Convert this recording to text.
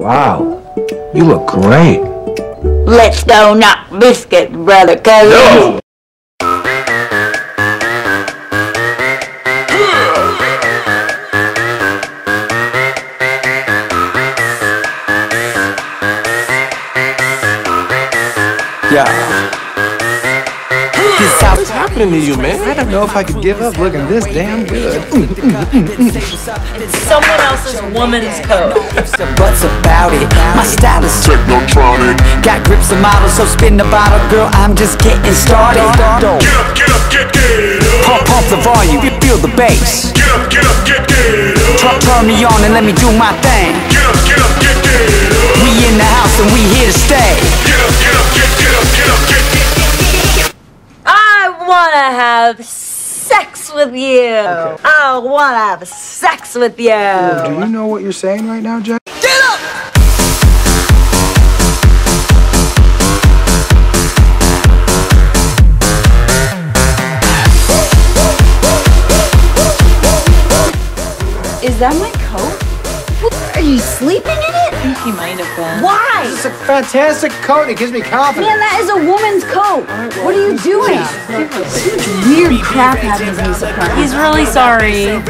Wow, you look great. Let's go knock biscuit, brother Cousins. Yeah. What's happening to you, man? I don't know if I could give up looking this damn good. It's someone else's woman's coat. What's about it? My style is Technotronic. got grips and models, so spin the bottle, girl. I'm just getting started. Get up, get up, get, get up. Pump, pump the volume, you feel the bass. Get up, get up, get, get up. Turn, turn me on and let me do my thing. Get up, wanna have sex with you. I wanna have sex with you. Do you know what you're saying right now, Jack? Get up! Is that my coat? What, are you sleeping in it? I think he might have been. Why? It's a fantastic coat. It gives me confidence. Man, that is a woman's coat. What are you doing? Weird crap happens when you surprise. He's really sorry.